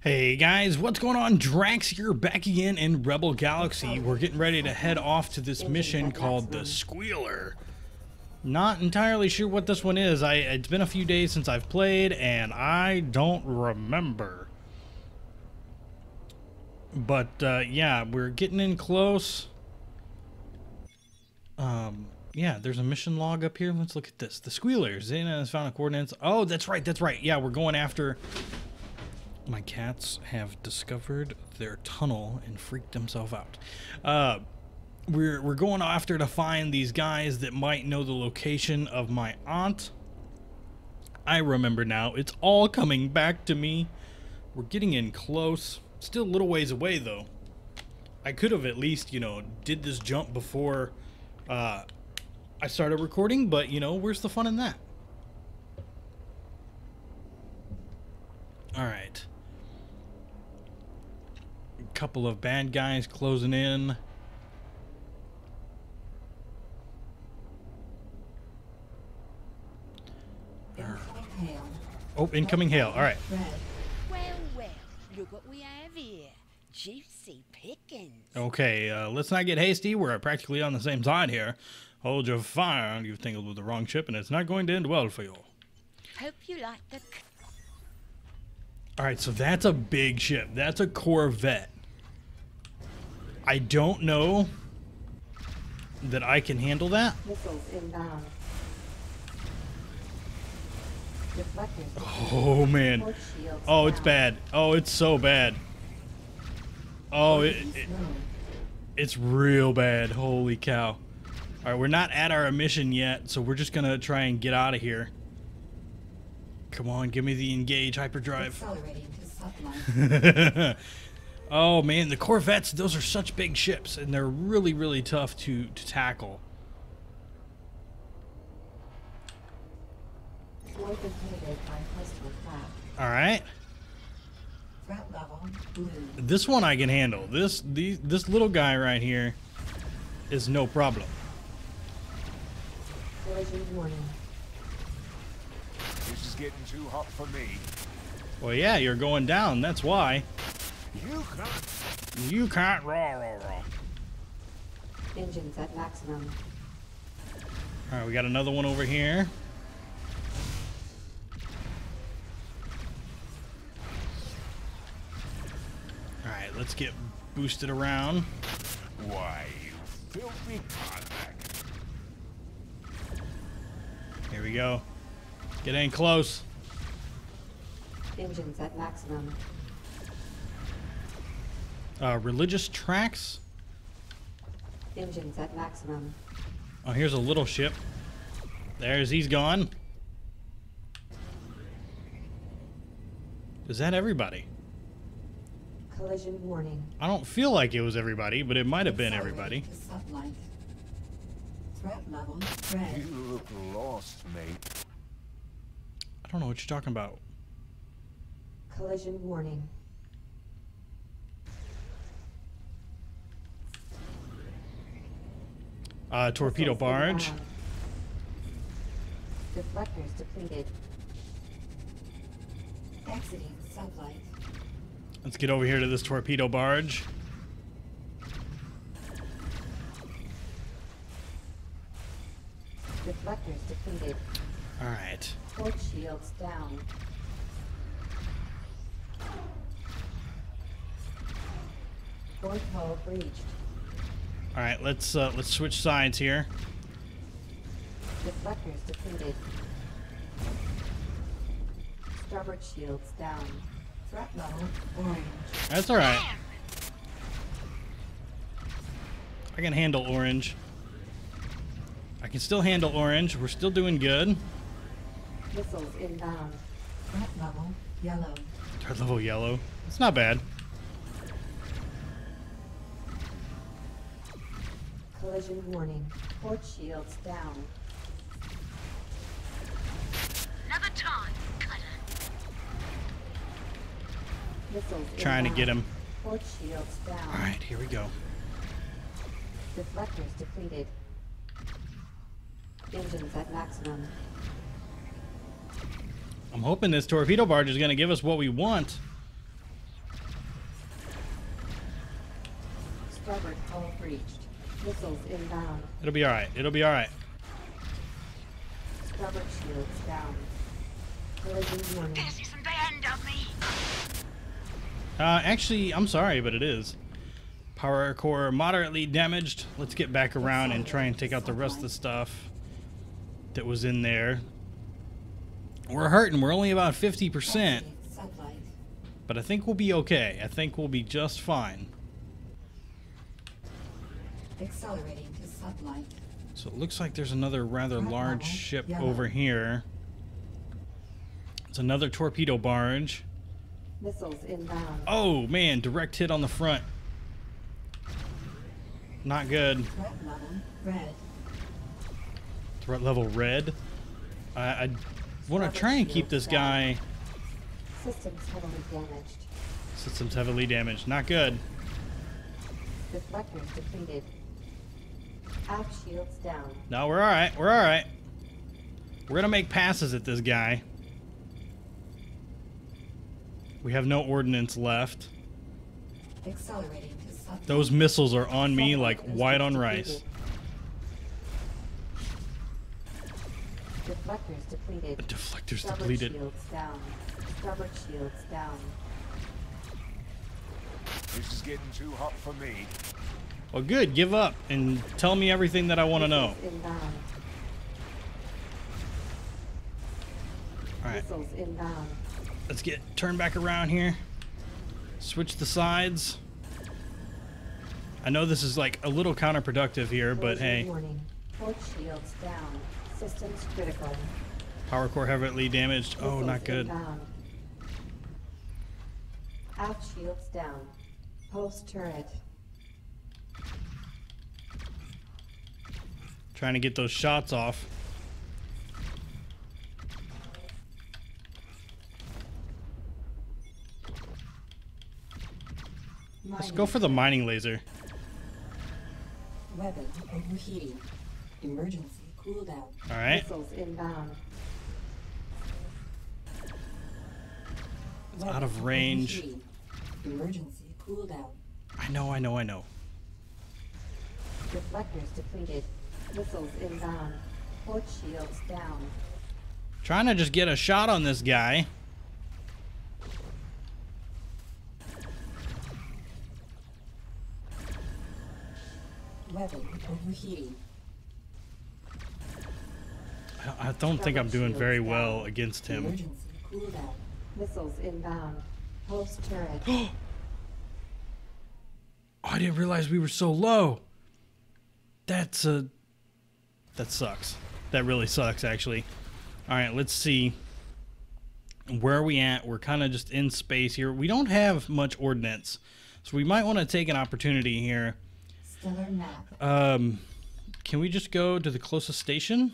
Hey guys, what's going on? Draax here, back again in Rebel Galaxy. We're getting ready to head off to this mission called the Squealer. Not entirely sure what this one is. I it's been a few days since I've played and I don't remember. But uh, yeah, we're getting in close. Um, yeah, there's a mission log up here. Let's look at this. The Squealer. Xenia has found a coordinates. Oh, that's right. That's right. Yeah, we're going after my cats have discovered their tunnel and freaked themselves out. Uh, we're, we're going after to find these guys that might know the location of my aunt. I remember now. It's all coming back to me. We're getting in close. Still a little ways away, though. I could have at least, you know, did this jump before uh, I started recording, but, you know, where's the fun in that? All right couple of bad guys closing in. Oh, incoming hail. All right. Well, well, look what we have here. Juicy pickings. Okay, uh, let's not get hasty. We're practically on the same side here. Hold your fire. You've tangled with the wrong ship, and it's not going to end well for you. Hope you like the... All right, so that's a big ship. That's a Corvette. I don't know that I can handle that. Oh man. Oh, it's bad. Oh, it's so bad. Oh, it, it, it's real bad. Holy cow. All right, we're not at our mission yet, so we're just going to try and get out of here. Come on, give me the engage hyperdrive. Oh man, the Corvettes, those are such big ships and they're really, really tough to, to tackle. Alright. This one I can handle. This the, this little guy right here is no problem. This is getting too hot for me. Well, yeah, you're going down. That's why. You can't. You can't raw raw raw. Engines at maximum. All right, we got another one over here. All right, let's get boosted around. Why, you filthy convict. Here we go. Get in close. Engines at maximum. Uh, religious tracks. Engines at maximum. Oh, here's a little ship. There's he's gone. Is that everybody? Collision warning. I don't feel like it was everybody, but it might have been everybody. Threat level red. You look lost, mate. I don't know what you're talking about. Collision warning. Uh, torpedo barge. Deflectors depleted. Exiting sublight. Let's get over here to this torpedo barge. Deflectors depleted. All right. Port shields down. Port hull breached. All right. Let's uh, let's switch sides here. Deflectors depleted. Starboard shields down. Threat level orange. That's all right. I can handle orange. I can still handle orange. We're still doing good. Missiles inbound. Threat level yellow. Third level yellow. It's not bad. Collision warning. Port shields down. Another time, Trying to get him. Port shields down. All right, here we go. Deflectors depleted. Engines at maximum. I'm hoping this torpedo barge is going to give us what we want. Starboard hull breached. Missiles inbound. It'll be all right. It'll be all right. Starboard shields down. This isn't the end of me. Uh, actually, I'm sorry, but it is. Power core moderately damaged. Let's get back around and try and take out the rest of the stuff that was in there. We're hurting. We're only about 50%, but I think we'll be okay. I think we'll be just fine. Accelerating to sublight. So it looks like there's another rather large level ship yellow. over here. It's another torpedo barge. Missiles inbound. Oh man, direct hit on the front. Not good. Threat level red. Threat level red. I, I want to try and keep this guy. Systems heavily damaged. Systems heavily damaged. Not good. Deflectors depleted. Aft shields down. No, we're all right. We're all right. We're gonna make passes at this guy. We have no ordnance left. Accelerating. Those missiles are on me like white on rice. Deflectors depleted. Deflectors Starboard depleted. shields down. Starboard shields down. This is getting too hot for me. Well, good. Give up and tell me everything that I want to know. All right, let's get turn back around here. Switch the sides. I know this is like a little counterproductive here, but hey. Power core heavily damaged. Oh, not good. Out shields down. Post turret. Trying to get those shots off. Let's go for the mining laser. Weapon overheating. Emergency cooldown. All right. Missiles inbound. It's out of range. Emergency cooldown. I know, I know, I know. Deflectors depleted. Missiles inbound. Port shields down. Trying to just get a shot on this guy. Weapon overheating. I don't- think I'm doing very well against him. Missiles inbound. Post turret. Oh, I didn't realize we were so low. That's a. That sucks. That really sucks, actually. All right, let's see. Where are we at? We're kind of just in space here. We don't have much ordnance, so we might want to take an opportunity here. Stellar map. Um, can we just go to the closest station,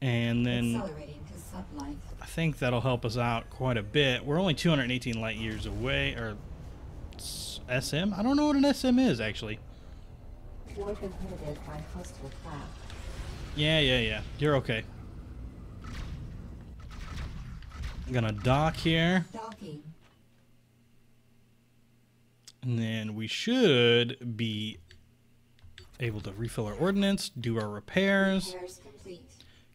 and then Accelerating to sublight. I think that'll help us out quite a bit. We're only 218 light years away, or SM? I don't know what an SM is actually. By hostile craft. Yeah, yeah, yeah. You're okay. I'm gonna dock here, Docking. and then we should be able to refill our ordnance, do our repairs. Repairs.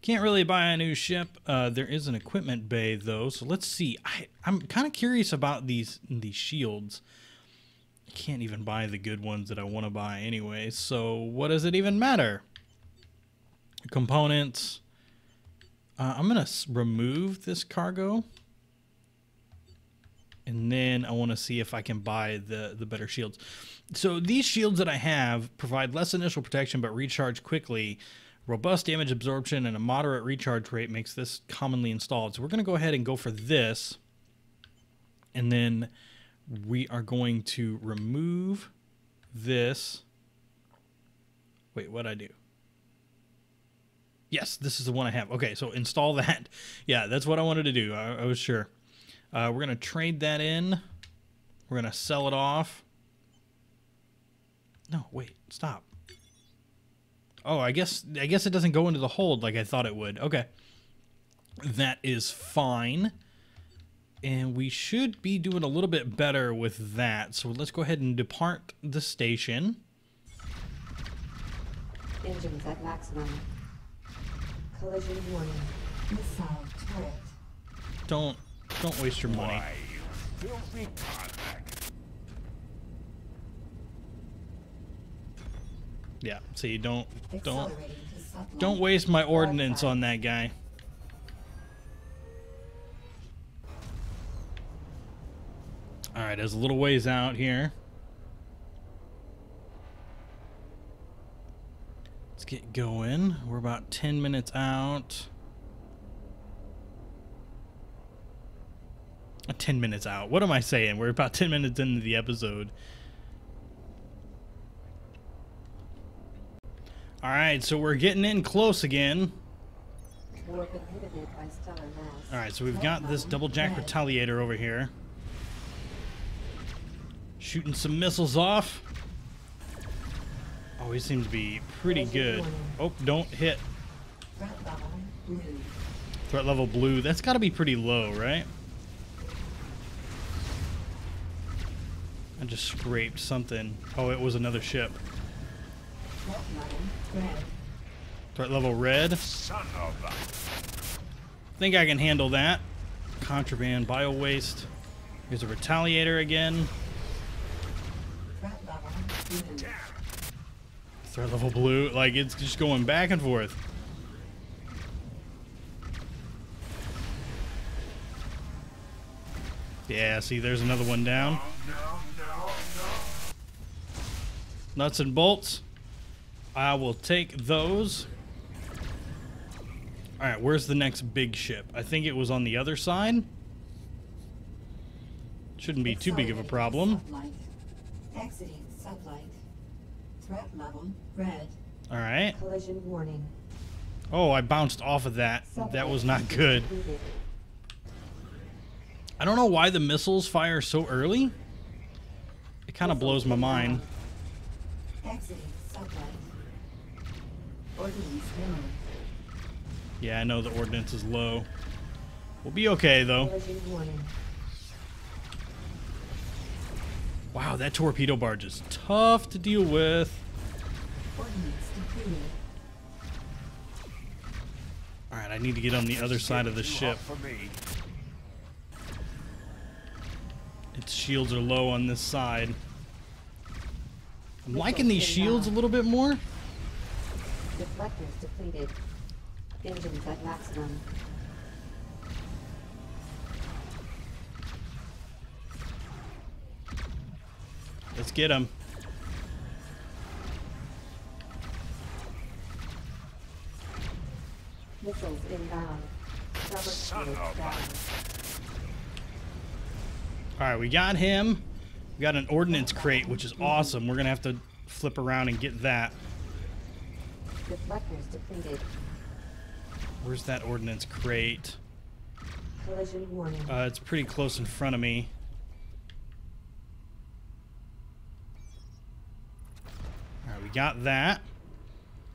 Can't really buy a new ship. Uh, there is an equipment bay though, so let's see. I, I'm kind of curious about these these shields. I can't even buy the good ones that I want to buy anyway. So what does it even matter? Components. Uh, I'm gonna remove this cargo, and then I want to see if I can buy the the better shields. So these shields that I have provide less initial protection but recharge quickly. Robust damage absorption and a moderate recharge rate makes this commonly installed. So we're going to go ahead and go for this. And then we are going to remove this. Wait, what I do? Yes, this is the one I have. Okay, so install that. Yeah, that's what I wanted to do. I, I was sure. Uh, we're going to trade that in. We're going to sell it off. No, wait, stop. Oh, I guess I guess it doesn't go into the hold like I thought it would. Okay. That is fine. And we should be doing a little bit better with that. So let's go ahead and depart the station. Engines at maximum. Collision warning. Missile turret. Don't don't waste your money. Why, you filthy convict. Yeah. See, don't don't Accelerating to sublight. don't waste my ordinance on that guy. All right, there's a little ways out here. Get going. We're about 10 minutes out. Uh, 10 minutes out. What am I saying? We're about 10 minutes into the episode. All right, so we're getting in close again. All right, so we've got this double jack retaliator over here. Shooting some missiles off. He seems to be pretty good. Oh, don't hit. Threat level blue. That's got to be pretty low, right? I just scraped something. Oh, it was another ship. Threat level red. Think I can handle that. Contraband, bio waste. Here's a retaliator again. Blue. Threat level blue. Like it's just going back and forth. Yeah, see, there's another one down. Nuts and bolts. I will take those. All right, where's the next big ship? I think it was on the other side. Shouldn't be too big of a problem. Exiting. Threat level red. All right. Collision warning. Oh, I bounced off of that. That was not good. I don't know why the missiles fire so early. It kind of blows my mind. Exiting sublight. Ordnance low. Yeah, I know the ordinance is low. We'll be okay though. Wow, that torpedo barge is tough to deal with. All right, I need to get on the other side of the ship. hot for me. Its shields are low on this side. I'm liking these shields a little bit more. Deflectors depleted. Engines at maximum. Let's get him. Missiles inbound. Rubber Son shields of a- down. All right, we got him. We got an ordnance crate, which is awesome. We're gonna have to flip around and get that. Deflectors depleted. Where's that ordnance crate? Collision warning. Uh, it's pretty close in front of me. All right, we got that.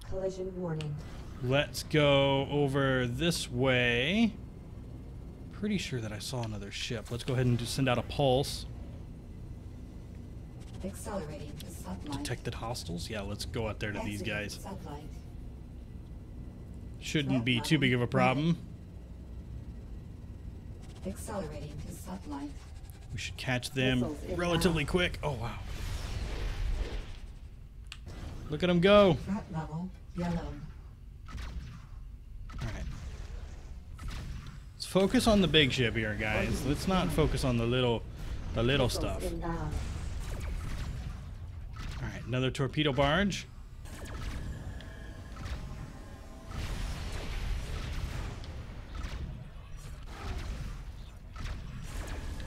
Collision warning. Let's go over this way. Pretty sure that I saw another ship. Let's go ahead and send out a pulse. Accelerating to sublight. Detected hostiles? Yeah, let's go out there to these guys. Sublight. Shouldn't be too big of a problem. Accelerating to sublight. We should catch them Missiles relatively quick. Oh, wow. Look at them go. Threat level yellow. All right. Let's focus on the big ship here, guys. Let's not focus on the little, the little stuff. Uh, All right, another torpedo barge.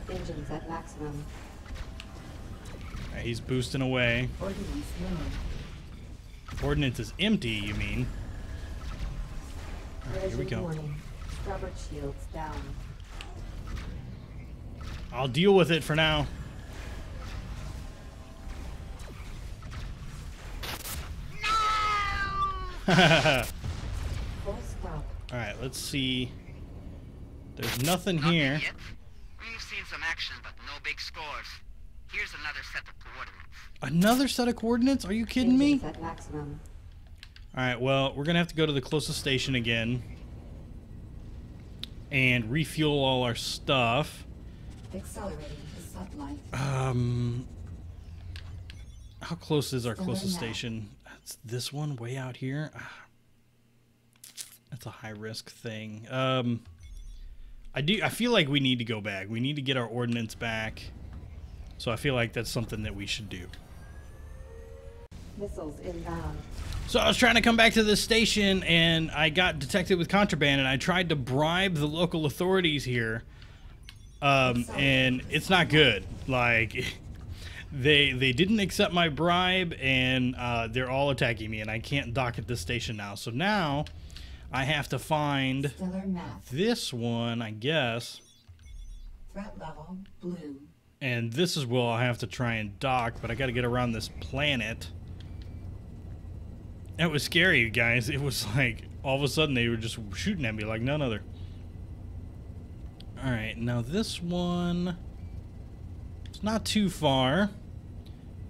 Engines at maximum. Right, he's boosting away. Ordnance. Ordnance is empty, you mean? All right, here we go. warning. Starboard shields down. I'll deal with it for now. All Full let's see. There's nothing Nothing here. yet. We've seen some action, but no big scores. Here's another set of coordinates. Another set of coordinates? Are you kidding me? Engines at maximum. All right, well, we're gonna have to go to the closest station again and refuel all our stuff. Accelerating to sublight. Um, how close is our closest station? That's this one way out here. Ah, That's a high risk thing. Um, I do. I feel like we need to go back. We need to get our ordnance back. So I feel like that's something that we should do. Missiles inbound. So I was trying to come back to this station and I got detected with contraband and I tried to bribe the local authorities here. Um, and it's not good. Like they they didn't accept my bribe and uh, they're all attacking me and I can't dock at this station now. So now I have to find this one, I guess. Threat level blue. And this is where I'll have to try and dock, but I got to get around this planet. That was scary, guys. It was like all of a sudden they were just shooting at me like none other. All right, now this one it's not too far,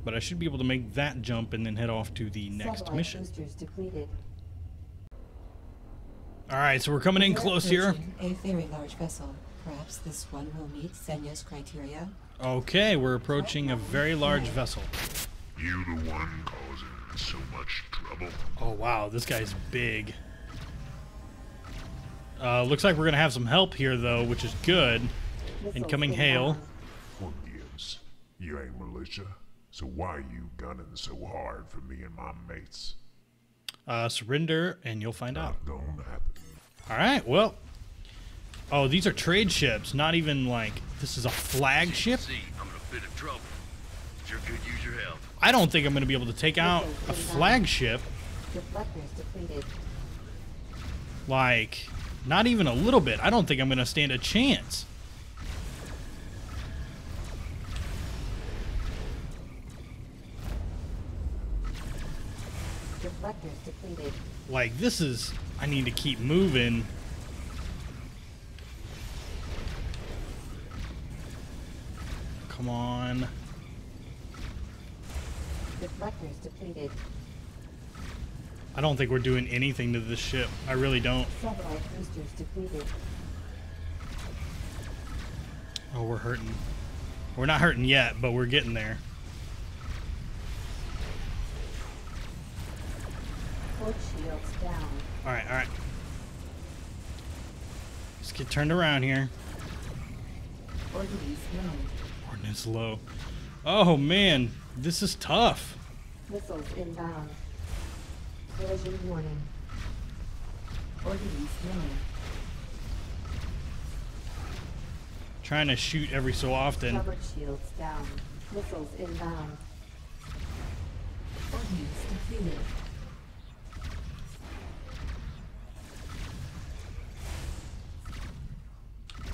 but I should be able to make that jump and then head off to the next mission. All right, so we're coming in close here. A very large vessel. Perhaps this one will meet Xenia's criteria. Okay, we're approaching a very large vessel. You the one causing so much trouble? Oh wow, this guy's big. Uh, looks like we're gonna have some help here though, which is good. Incoming hail. inbound. You ain't militia, so why you gunning so hard for me and my mates? Uh, surrender, and you'll find out. Not happen. All right, well. Oh, these are trade ships, not even like this is a flagship. I'm in a bit of trouble. Sure could use your help. I don't think I'm gonna be able to take out a flagship. Like, not even a little bit. I don't think I'm gonna stand a chance. Like, this is. I need to keep moving. Come on. Deflectors depleted. I don't think we're doing anything to this ship. I really don't. Boosters depleted. Oh, we're hurting. We're not hurting yet, but we're getting there. Port shields down. All right, all right. Let's get turned around here. Ordnance low. Oh man, this is tough. Missiles inbound. Collision warning. Ordnance low. Trying to shoot every so often. Shields down. Missiles inbound. Ordnance depleted.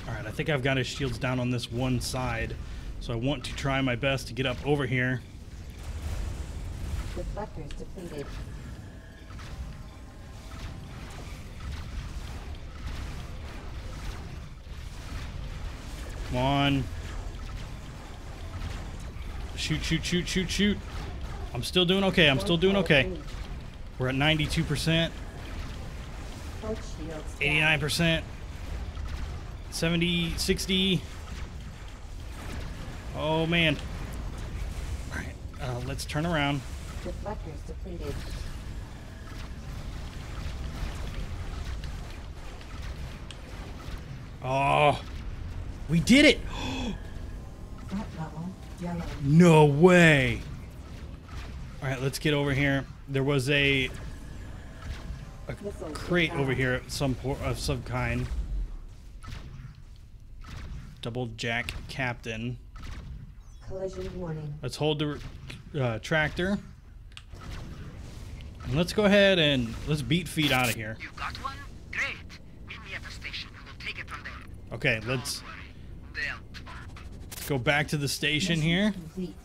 All right, I think I've got his shields down on this one side, so I want to try my best to get up over here. Deflectors depleted. Come on. Shoot, shoot, shoot, shoot, shoot. I'm still doing okay. I'm still doing okay. We're at 92%, Port shields down. 89%, 70, 60. Oh man. All right, uh, let's turn around. Deflectors depleted. Oh, we did it! Threat level yellow. No way. All right, let's get over here. There was a Missiles crate over here of some of some kind. Double jack captain. Collision warning. Let's hold the uh, tractor. And let's go ahead and let's beat feet out of here. You got one? Great. Meet me at the station. We'll take it from there. Okay, let's Don't worry. They'll let's go back to the station Mission here. Complete.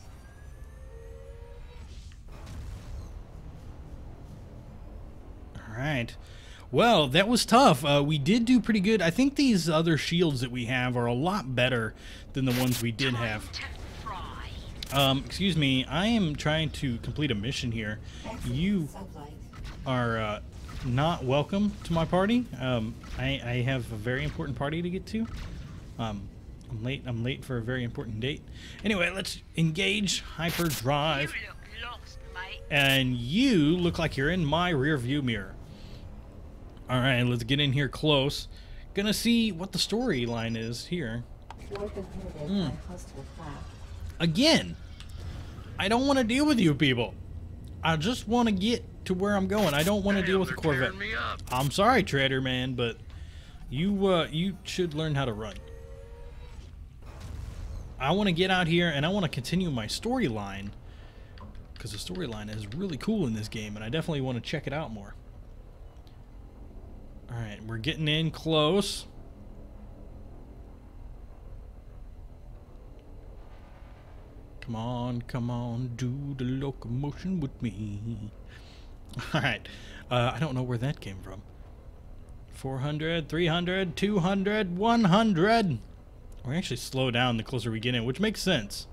All right. Well, that was tough. Uh, we did do pretty good. I think these other shields that we have are a lot better than the ones we did have. To fry. Um, excuse me. I am trying to complete a mission here. You. Are uh, not welcome to my party. Um, I, I have a very important party to get to. Um, I'm late. I'm late for a very important date. Anyway, let's engage hyperdrive. You lost. And you look like you're in my rear view mirror. All right, let's get in here close. Gonna see what the storyline is here. Warp inhibited by hostile craft. Again, I don't want to deal with you people. I just want to get to where I'm going. I don't want to deal with a they're Corvette. tearing me up. I'm sorry, Trader Man, but you uh, you should learn how to run. I want to get out here and I want to continue my storyline because the storyline is really cool in this game, and I definitely want to check it out more. All right, we're getting in close. Come on, come on, do the locomotion with me. All right. Uh, I don't know where that came from. 400, 300, 200, 100. We actually slow down the closer we get in, which makes sense.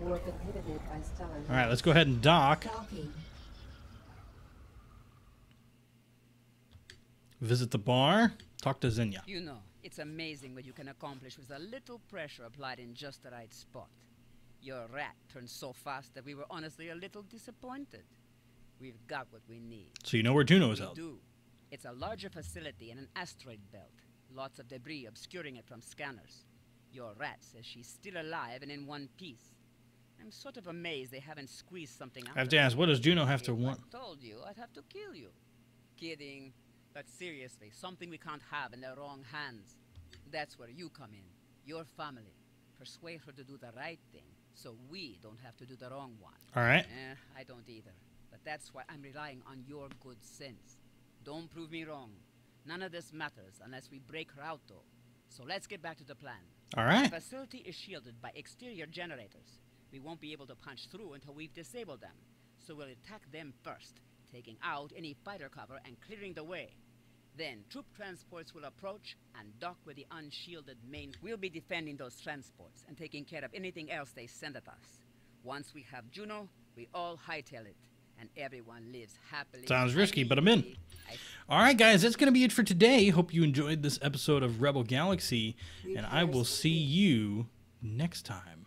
Warp inhibited by stellar. All right, let's go ahead and dock. Visit the bar. Talk to Xenia. You know, it's amazing what you can accomplish with a little pressure applied in just the right spot. Your rat turned so fast that we were honestly a little disappointed. We've got what we need. So you know where Juno is We held. do. It's a larger facility in an asteroid belt. Lots of debris obscuring it from scanners. Your rat says she's still alive and in one piece. I'm sort of amazed they haven't squeezed something out I have to ask, what does Juno have to want? I told you, I'd have to kill you. Kidding. But seriously, something we can't have in the wrong hands. That's where you come in. Your family. Persuade her to do the right thing, so we don't have to do the wrong one. All right. Eh, I don't either. But that's why I'm relying on your good sense. Don't prove me wrong. None of this matters unless we break her out, though. So let's get back to the plan. All right. The facility is shielded by exterior generators. We won't be able to punch through until we've disabled them. So we'll attack them first, taking out any fighter cover and clearing the way. Then troop transports will approach and dock with the unshielded main. We'll be defending those transports and taking care of anything else they send at us. Once we have Juno, we all hightail it, and everyone lives happily. Sounds risky, but I'm in. All right, guys, that's going to be it for today. Hope you enjoyed this episode of Rebel Galaxy, and I will see you next time.